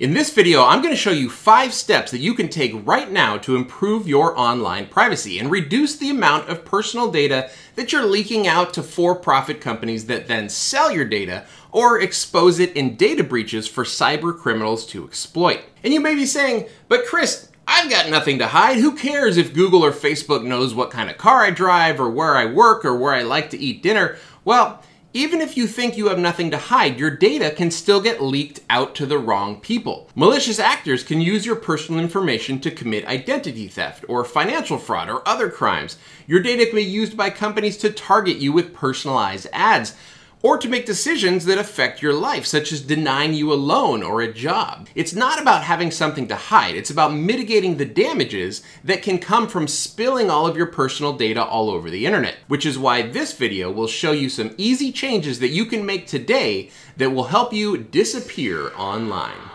In this video, I'm going to show you five steps that you can take right now to improve your online privacy and reduce the amount of personal data that you're leaking out to for-profit companies that then sell your data or expose it in data breaches for cyber criminals to exploit. And you may be saying, but Chris, I've got nothing to hide. Who cares if Google or Facebook knows what kind of car I drive or where I work or where I like to eat dinner? Well, even if you think you have nothing to hide, your data can still get leaked out to the wrong people. Malicious actors can use your personal information to commit identity theft or financial fraud or other crimes. Your data can be used by companies to target you with personalized ads or to make decisions that affect your life, such as denying you a loan or a job. It's not about having something to hide, it's about mitigating the damages that can come from spilling all of your personal data all over the internet, which is why this video will show you some easy changes that you can make today that will help you disappear online.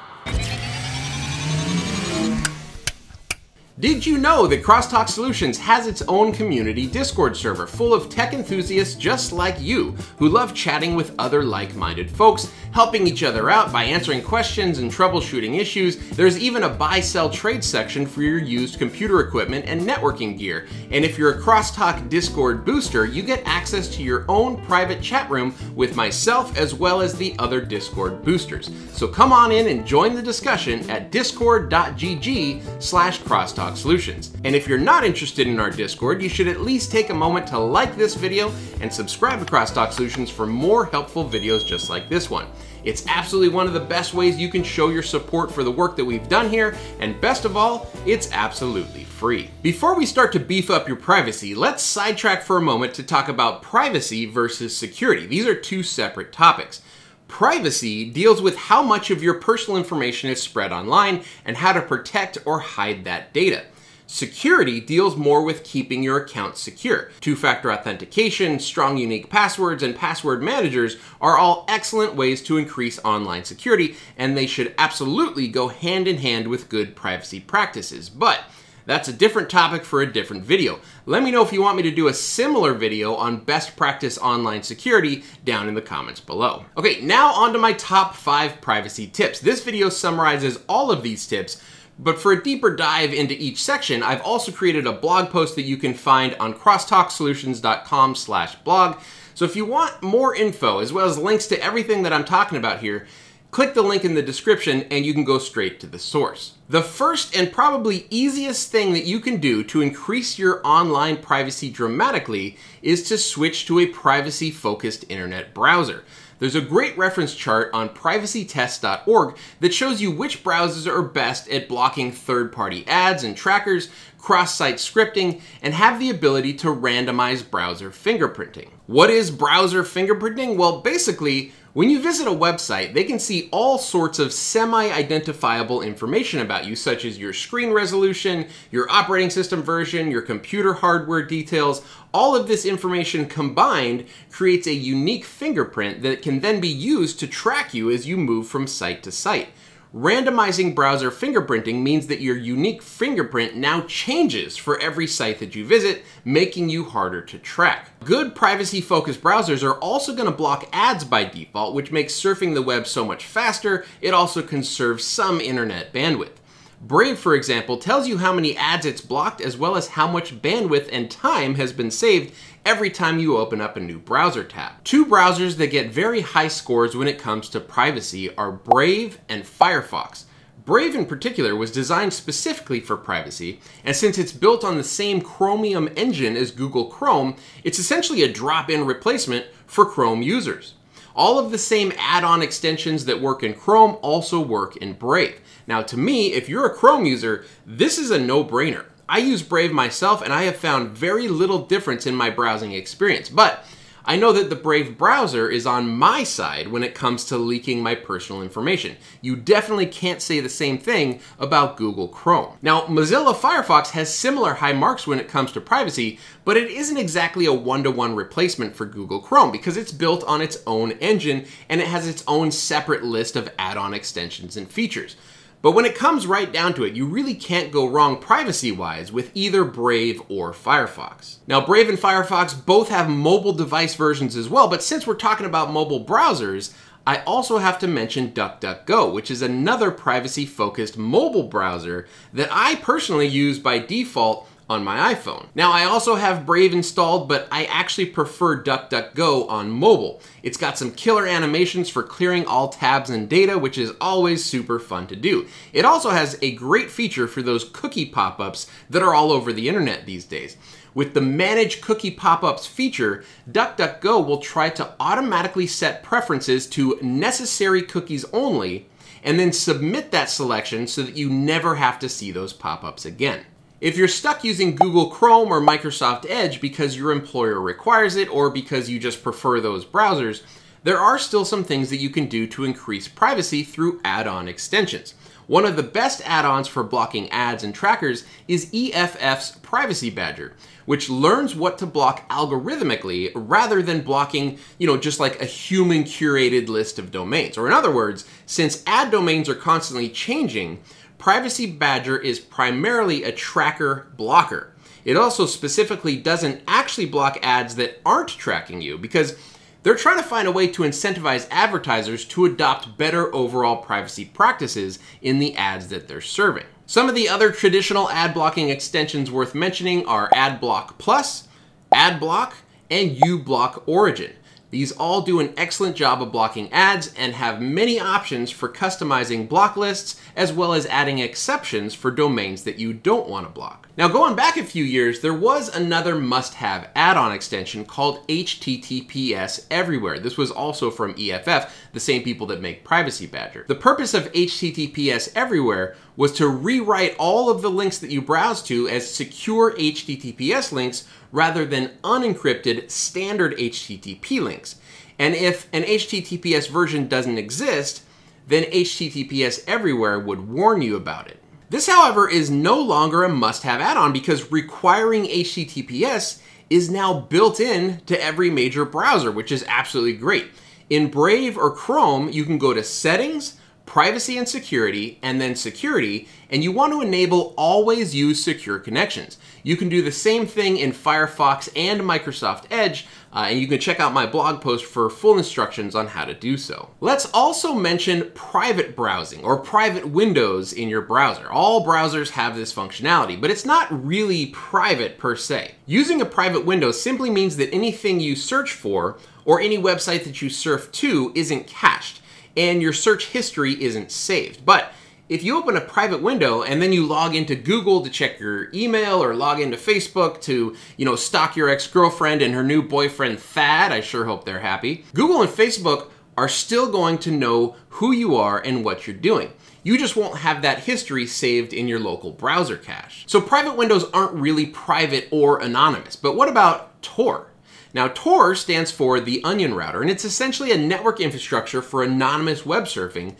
Did you know that Crosstalk Solutions has its own community Discord server full of tech enthusiasts just like you who love chatting with other like-minded folks, helping each other out by answering questions and troubleshooting issues. There's even a buy-sell trade section for your used computer equipment and networking gear. And if you're a Crosstalk Discord booster, you get access to your own private chat room with myself as well as the other Discord boosters. So come on in and join the discussion at discord.gg slash crosstalk Solutions. And if you're not interested in our Discord, you should at least take a moment to like this video and subscribe to Crosstalk Solutions for more helpful videos just like this one. It's absolutely one of the best ways you can show your support for the work that we've done here, and best of all, it's absolutely free. Before we start to beef up your privacy, let's sidetrack for a moment to talk about privacy versus security. These are two separate topics. Privacy deals with how much of your personal information is spread online and how to protect or hide that data. Security deals more with keeping your account secure. Two-factor authentication, strong unique passwords, and password managers are all excellent ways to increase online security, and they should absolutely go hand in hand with good privacy practices. But that's a different topic for a different video. Let me know if you want me to do a similar video on best practice online security down in the comments below. Okay, now on to my top five privacy tips. This video summarizes all of these tips, but for a deeper dive into each section, I've also created a blog post that you can find on crosstalksolutions.com slash blog. So if you want more info, as well as links to everything that I'm talking about here, click the link in the description and you can go straight to the source. The first and probably easiest thing that you can do to increase your online privacy dramatically is to switch to a privacy focused internet browser. There's a great reference chart on privacytest.org that shows you which browsers are best at blocking third-party ads and trackers, cross-site scripting, and have the ability to randomize browser fingerprinting. What is browser fingerprinting? Well, basically, when you visit a website, they can see all sorts of semi-identifiable information about you, such as your screen resolution, your operating system version, your computer hardware details. All of this information combined creates a unique fingerprint that can then be used to track you as you move from site to site. Randomizing browser fingerprinting means that your unique fingerprint now changes for every site that you visit, making you harder to track. Good privacy-focused browsers are also going to block ads by default, which makes surfing the web so much faster. It also conserves some internet bandwidth. Brave, for example, tells you how many ads it's blocked as well as how much bandwidth and time has been saved every time you open up a new browser tab. Two browsers that get very high scores when it comes to privacy are Brave and Firefox. Brave in particular was designed specifically for privacy, and since it's built on the same Chromium engine as Google Chrome, it's essentially a drop-in replacement for Chrome users. All of the same add-on extensions that work in Chrome also work in Brave. Now to me, if you're a Chrome user, this is a no-brainer. I use Brave myself and I have found very little difference in my browsing experience, but I know that the Brave browser is on my side when it comes to leaking my personal information. You definitely can't say the same thing about Google Chrome. Now, Mozilla Firefox has similar high marks when it comes to privacy, but it isn't exactly a one-to-one -one replacement for Google Chrome because it's built on its own engine and it has its own separate list of add-on extensions and features. But when it comes right down to it, you really can't go wrong privacy-wise with either Brave or Firefox. Now, Brave and Firefox both have mobile device versions as well, but since we're talking about mobile browsers, I also have to mention DuckDuckGo, which is another privacy focused mobile browser that I personally use by default on my iPhone. Now I also have Brave installed, but I actually prefer DuckDuckGo on mobile. It's got some killer animations for clearing all tabs and data, which is always super fun to do. It also has a great feature for those cookie pop-ups that are all over the internet these days. With the Manage Cookie Pop-ups feature, DuckDuckGo will try to automatically set preferences to necessary cookies only, and then submit that selection so that you never have to see those pop-ups again. If you're stuck using Google Chrome or Microsoft Edge because your employer requires it or because you just prefer those browsers, there are still some things that you can do to increase privacy through add-on extensions. One of the best add-ons for blocking ads and trackers is EFF's Privacy Badger, which learns what to block algorithmically rather than blocking, you know, just like a human curated list of domains. Or in other words, since ad domains are constantly changing, Privacy Badger is primarily a tracker blocker. It also specifically doesn't actually block ads that aren't tracking you because they're trying to find a way to incentivize advertisers to adopt better overall privacy practices in the ads that they're serving. Some of the other traditional ad blocking extensions worth mentioning are AdBlock Plus, AdBlock, and uBlock Origin. These all do an excellent job of blocking ads and have many options for customizing block lists as well as adding exceptions for domains that you don't want to block. Now going back a few years, there was another must-have add-on extension called HTTPS Everywhere. This was also from EFF, the same people that make Privacy Badger. The purpose of HTTPS Everywhere was to rewrite all of the links that you browse to as secure HTTPS links rather than unencrypted standard HTTP links. And if an HTTPS version doesn't exist, then HTTPS Everywhere would warn you about it. This, however, is no longer a must-have add-on because requiring HTTPS is now built in to every major browser, which is absolutely great. In Brave or Chrome, you can go to Settings, privacy and security, and then security, and you want to enable always use secure connections. You can do the same thing in Firefox and Microsoft Edge, uh, and you can check out my blog post for full instructions on how to do so. Let's also mention private browsing or private windows in your browser. All browsers have this functionality, but it's not really private per se. Using a private window simply means that anything you search for or any website that you surf to isn't cached and your search history isn't saved. But if you open a private window and then you log into Google to check your email or log into Facebook to, you know, stalk your ex-girlfriend and her new boyfriend Thad, I sure hope they're happy. Google and Facebook are still going to know who you are and what you're doing. You just won't have that history saved in your local browser cache. So private windows aren't really private or anonymous, but what about Tor? Now, Tor stands for the Onion Router, and it's essentially a network infrastructure for anonymous web surfing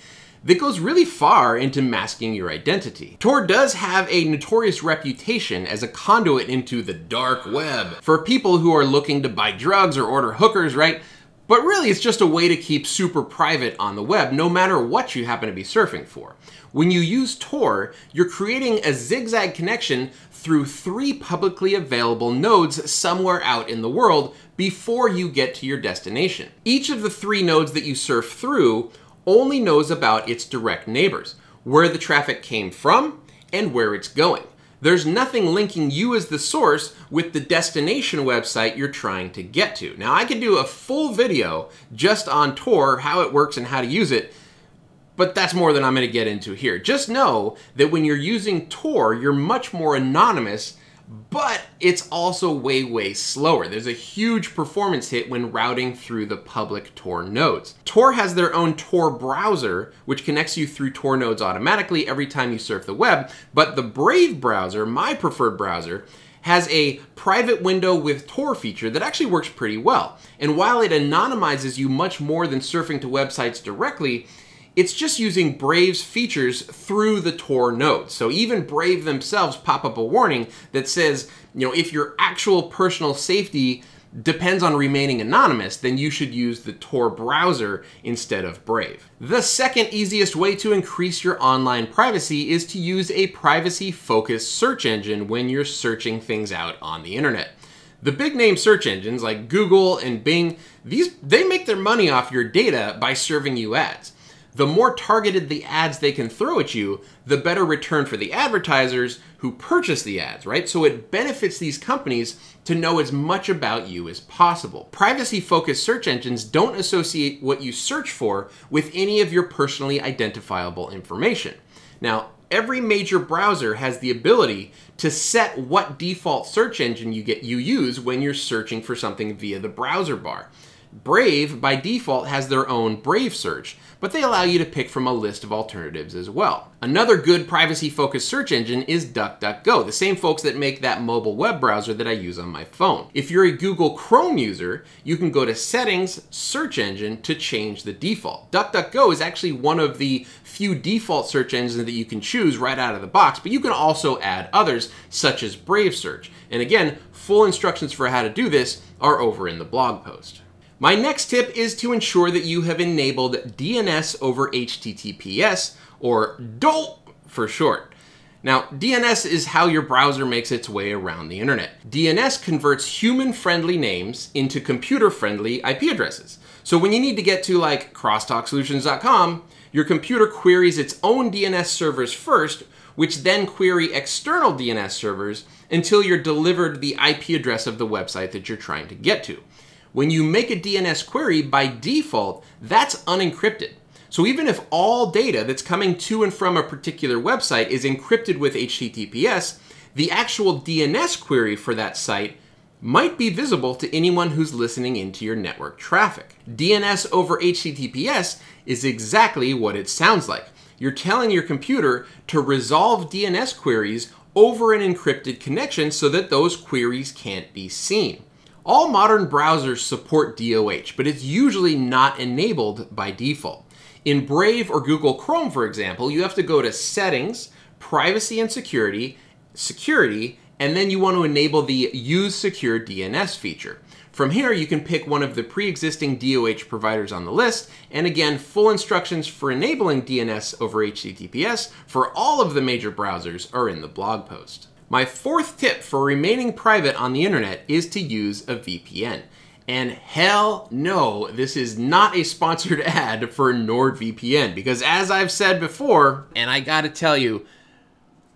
that goes really far into masking your identity. Tor does have a notorious reputation as a conduit into the dark web for people who are looking to buy drugs or order hookers, right? But really, it's just a way to keep super private on the web, no matter what you happen to be surfing for. When you use Tor, you're creating a zigzag connection through three publicly available nodes somewhere out in the world before you get to your destination. Each of the three nodes that you surf through only knows about its direct neighbors, where the traffic came from and where it's going. There's nothing linking you as the source with the destination website you're trying to get to. Now I could do a full video just on Tor, how it works and how to use it, but that's more than I'm going to get into here. Just know that when you're using Tor, you're much more anonymous, but it's also way, way slower. There's a huge performance hit when routing through the public Tor nodes. Tor has their own Tor browser, which connects you through Tor nodes automatically every time you surf the web, but the Brave browser, my preferred browser, has a private window with Tor feature that actually works pretty well. And while it anonymizes you much more than surfing to websites directly, it's just using Brave's features through the Tor node. So even Brave themselves pop up a warning that says, you know, if your actual personal safety depends on remaining anonymous, then you should use the Tor browser instead of Brave. The second easiest way to increase your online privacy is to use a privacy-focused search engine when you're searching things out on the internet. The big name search engines like Google and Bing, these they make their money off your data by serving you ads. The more targeted the ads they can throw at you, the better return for the advertisers who purchase the ads, right? So it benefits these companies to know as much about you as possible. Privacy focused search engines don't associate what you search for with any of your personally identifiable information. Now, every major browser has the ability to set what default search engine you get you use when you're searching for something via the browser bar. Brave, by default, has their own Brave search, but they allow you to pick from a list of alternatives as well. Another good privacy focused search engine is DuckDuckGo, the same folks that make that mobile web browser that I use on my phone. If you're a Google Chrome user, you can go to Settings, Search Engine to change the default. DuckDuckGo is actually one of the few default search engines that you can choose right out of the box, but you can also add others, such as Brave Search. And again, full instructions for how to do this are over in the blog post. My next tip is to ensure that you have enabled DNS over HTTPS, or DOH for short. Now, DNS is how your browser makes its way around the internet. DNS converts human-friendly names into computer-friendly IP addresses. So when you need to get to like crosstalksolutions.com, your computer queries its own DNS servers first, which then query external DNS servers until you're delivered the IP address of the website that you're trying to get to. When you make a DNS query, by default, that's unencrypted. So even if all data that's coming to and from a particular website is encrypted with HTTPS, the actual DNS query for that site might be visible to anyone who's listening into your network traffic. DNS over HTTPS is exactly what it sounds like. You're telling your computer to resolve DNS queries over an encrypted connection so that those queries can't be seen. All modern browsers support DOH, but it's usually not enabled by default. In Brave or Google Chrome, for example, you have to go to Settings, Privacy and Security, Security, and then you want to enable the Use Secure DNS feature. From here, you can pick one of the pre-existing DOH providers on the list, and again, full instructions for enabling DNS over HTTPS for all of the major browsers are in the blog post. My fourth tip for remaining private on the internet is to use a VPN. And hell no, this is not a sponsored ad for NordVPN because as I've said before, and I gotta tell you,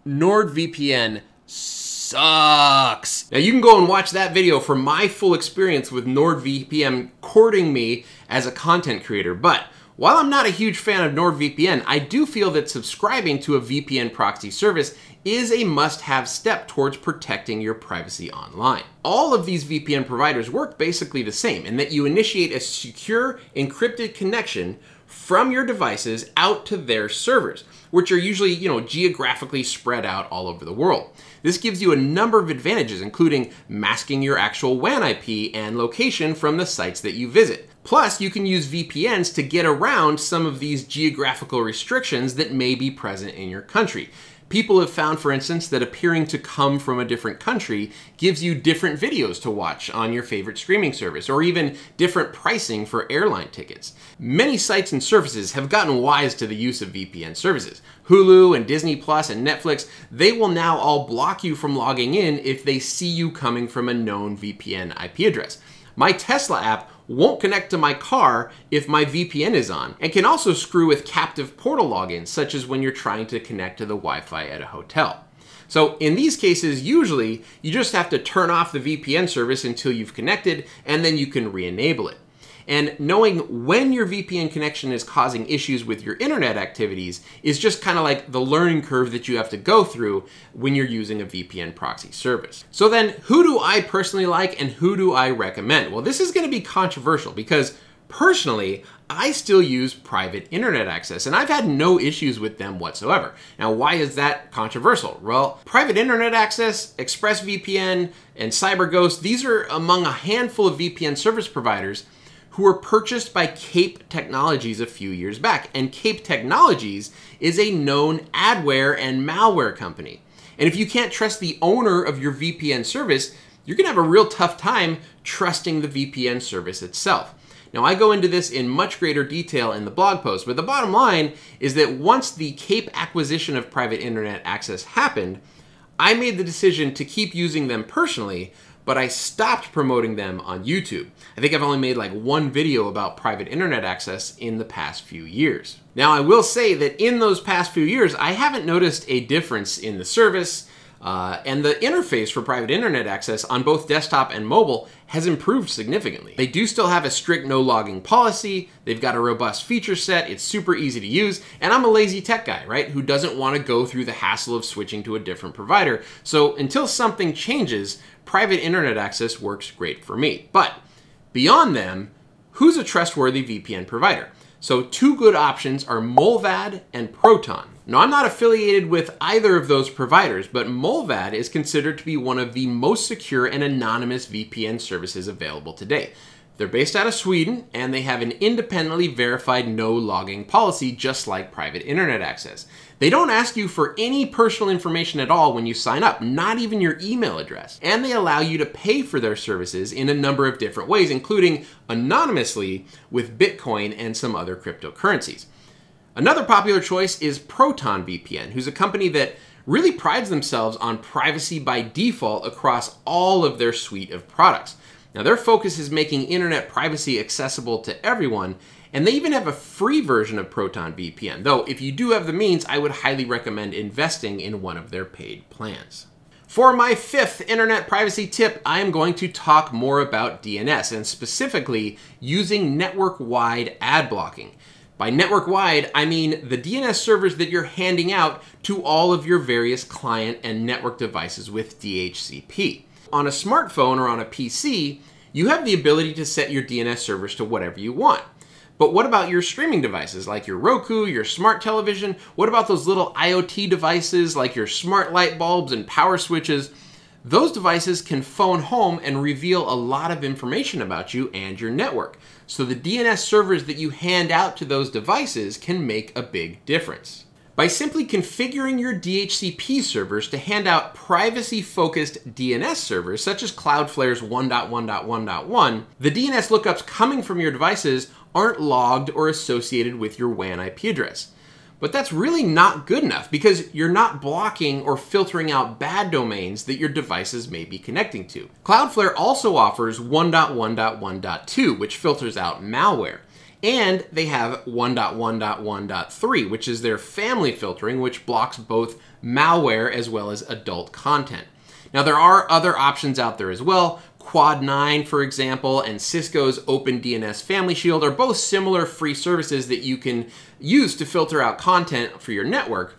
NordVPN sucks. Now you can go and watch that video for my full experience with NordVPN courting me as a content creator, but while I'm not a huge fan of NordVPN, I do feel that subscribing to a VPN proxy service is a must-have step towards protecting your privacy online. All of these VPN providers work basically the same in that you initiate a secure encrypted connection from your devices out to their servers, which are usually, you know, geographically spread out all over the world. This gives you a number of advantages, including masking your actual WAN IP and location from the sites that you visit. Plus, you can use VPNs to get around some of these geographical restrictions that may be present in your country. People have found, for instance, that appearing to come from a different country gives you different videos to watch on your favorite streaming service, or even different pricing for airline tickets. Many sites and services have gotten wise to the use of VPN services. Hulu and Disney Plus and Netflix, they will now all block you from logging in if they see you coming from a known VPN IP address. My Tesla app won't connect to my car if my VPN is on, and can also screw with captive portal logins, such as when you're trying to connect to the Wi-Fi at a hotel. So in these cases, usually you just have to turn off the VPN service until you've connected, and then you can re-enable it. And knowing when your VPN connection is causing issues with your internet activities is just kind of like the learning curve that you have to go through when you're using a VPN proxy service. So then who do I personally like and who do I recommend? Well, this is going to be controversial because personally, I still use private internet access and I've had no issues with them whatsoever. Now, why is that controversial? Well, private internet access, ExpressVPN, and CyberGhost, these are among a handful of VPN service providers who were purchased by Kape Technologies a few years back. And Kape Technologies is a known adware and malware company. And if you can't trust the owner of your VPN service, you're gonna have a real tough time trusting the VPN service itself. Now, I go into this in much greater detail in the blog post, but the bottom line is that once the Kape acquisition of private internet access happened, I made the decision to keep using them personally, but I stopped promoting them on YouTube. I think I've only made like one video about private internet access in the past few years. Now, I will say that in those past few years, I haven't noticed a difference in the service, uh, and the interface for private internet access on both desktop and mobile has improved significantly. They do still have a strict no logging policy, they've got a robust feature set, it's super easy to use, and I'm a lazy tech guy, right, who doesn't want to go through the hassle of switching to a different provider. So until something changes, private internet access works great for me. But beyond them, who's a trustworthy VPN provider? So two good options are Mullvad and Proton. Now I'm not affiliated with either of those providers, but Mullvad is considered to be one of the most secure and anonymous VPN services available today. They're based out of Sweden and they have an independently verified no logging policy just like private internet access. They don't ask you for any personal information at all when you sign up, not even your email address. And they allow you to pay for their services in a number of different ways, including anonymously with Bitcoin and some other cryptocurrencies. Another popular choice is Proton VPN, who's a company that really prides themselves on privacy by default across all of their suite of products. Now, their focus is making internet privacy accessible to everyone, and they even have a free version of Proton VPN. Though, if you do have the means, I would highly recommend investing in one of their paid plans. For my fifth internet privacy tip, I am going to talk more about DNS and specifically using network wide ad blocking. By network wide, I mean the DNS servers that you're handing out to all of your various client and network devices with DHCP. On a smartphone or on a PC, you have the ability to set your DNS servers to whatever you want. But what about your streaming devices like your Roku, your smart television? What about those little IoT devices like your smart light bulbs and power switches? Those devices can phone home and reveal a lot of information about you and your network. So the DNS servers that you hand out to those devices can make a big difference by simply configuring your DHCP servers to hand out privacy-focused DNS servers, such as Cloudflare's 1.1.1.1, the DNS lookups coming from your devices aren't logged or associated with your WAN IP address. But that's really not good enough because you're not blocking or filtering out bad domains that your devices may be connecting to. Cloudflare also offers 1.1.1.2, which filters out malware. And they have 1.1.1.3, which is their family filtering, which blocks both malware as well as adult content. Now, there are other options out there as well. Quad9, for example, and Cisco's OpenDNS Family Shield are both similar free services that you can use to filter out content for your network.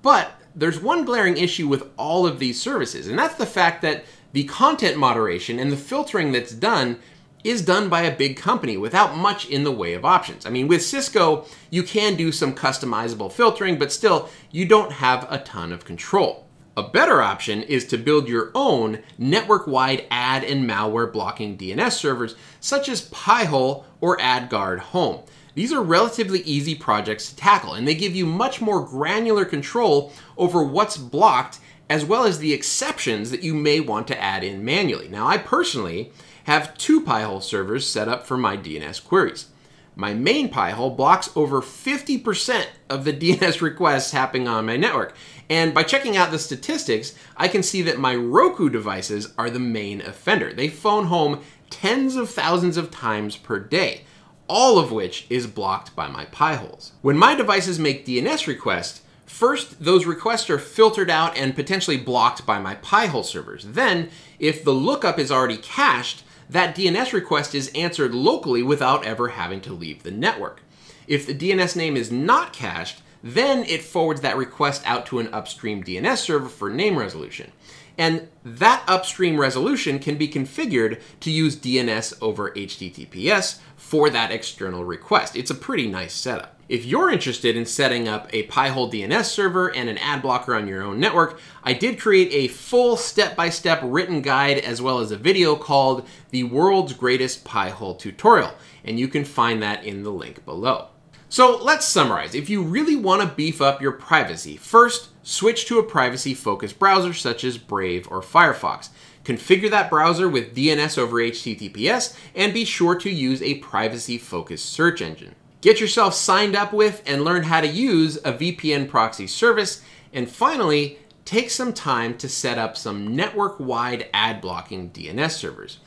But there's one glaring issue with all of these services, and that's the fact that the content moderation and the filtering that's done is done by a big company without much in the way of options. I mean, with Cisco, you can do some customizable filtering, but still, you don't have a ton of control. A better option is to build your own network-wide ad and malware blocking DNS servers, such as Pi-hole or AdGuard Home. These are relatively easy projects to tackle, and they give you much more granular control over what's blocked, as well as the exceptions that you may want to add in manually. Now, I personally have two Pi-hole servers set up for my DNS queries. My main Pi-hole blocks over 50% of the DNS requests happening on my network. And by checking out the statistics, I can see that my Roku devices are the main offender. They phone home tens of thousands of times per day, all of which is blocked by my Pi-holes. When my devices make DNS requests, First, those requests are filtered out and potentially blocked by my Pi-hole servers. Then, if the lookup is already cached, that DNS request is answered locally without ever having to leave the network. If the DNS name is not cached, then it forwards that request out to an upstream DNS server for name resolution. And that upstream resolution can be configured to use DNS over HTTPS for that external request. It's a pretty nice setup. If you're interested in setting up a Pi-hole DNS server and an ad blocker on your own network, I did create a full step-by-step -step written guide as well as a video called The World's Greatest Pi-hole Tutorial, and you can find that in the link below. So let's summarize. If you really want to beef up your privacy, first, switch to a privacy-focused browser such as Brave or Firefox. Configure that browser with DNS over HTTPS, and be sure to use a privacy-focused search engine. Get yourself signed up with and learn how to use a VPN proxy service. And finally, take some time to set up some network-wide ad blocking DNS servers.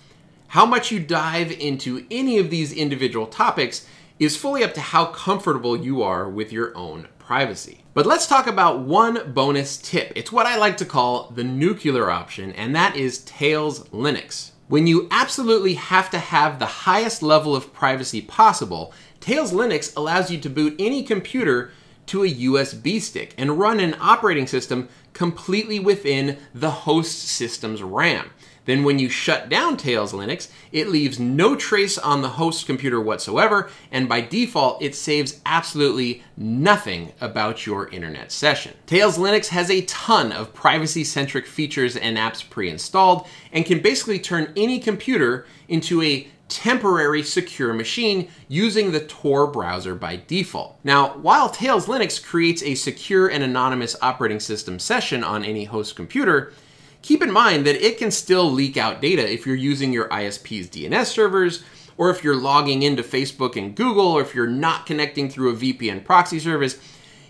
How much you dive into any of these individual topics is fully up to how comfortable you are with your own privacy. But let's talk about one bonus tip. It's what I like to call the nuclear option, and that is Tails Linux. When you absolutely have to have the highest level of privacy possible, Tails Linux allows you to boot any computer to a USB stick and run an operating system completely within the host system's RAM. Then when you shut down Tails Linux, it leaves no trace on the host computer whatsoever, and by default, it saves absolutely nothing about your internet session. Tails Linux has a ton of privacy-centric features and apps pre-installed, and can basically turn any computer into a temporary secure machine using the Tor browser by default. Now, while Tails Linux creates a secure and anonymous operating system session on any host computer, keep in mind that it can still leak out data if you're using your ISP's DNS servers, or if you're logging into Facebook and Google, or if you're not connecting through a VPN proxy service,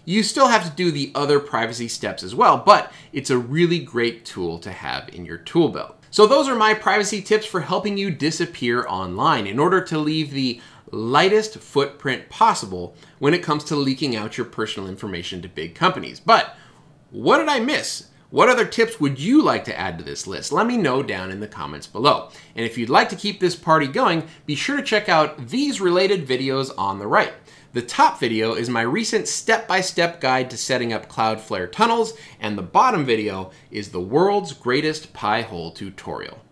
you still have to do the other privacy steps as well, but it's a really great tool to have in your tool belt. So those are my privacy tips for helping you disappear online in order to leave the lightest footprint possible when it comes to leaking out your personal information to big companies. But what did I miss? What other tips would you like to add to this list? Let me know down in the comments below. And if you'd like to keep this party going, be sure to check out these related videos on the right. The top video is my recent step-by-step -step guide to setting up Cloudflare tunnels, and the bottom video is the world's greatest Pi-hole tutorial.